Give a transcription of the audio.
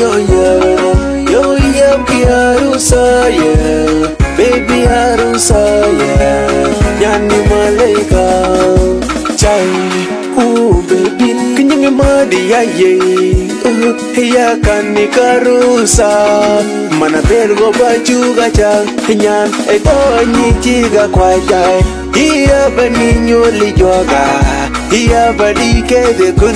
yo yo yo yo ki harusa yeah baby harusa yeah yani malaika chai oh baby kinyenge madi ya ye uh, ya kani karusa mana belgo bachuga cha nyan e konyi chiga kwa chai iya bani nyoli joga iya badi ke de kun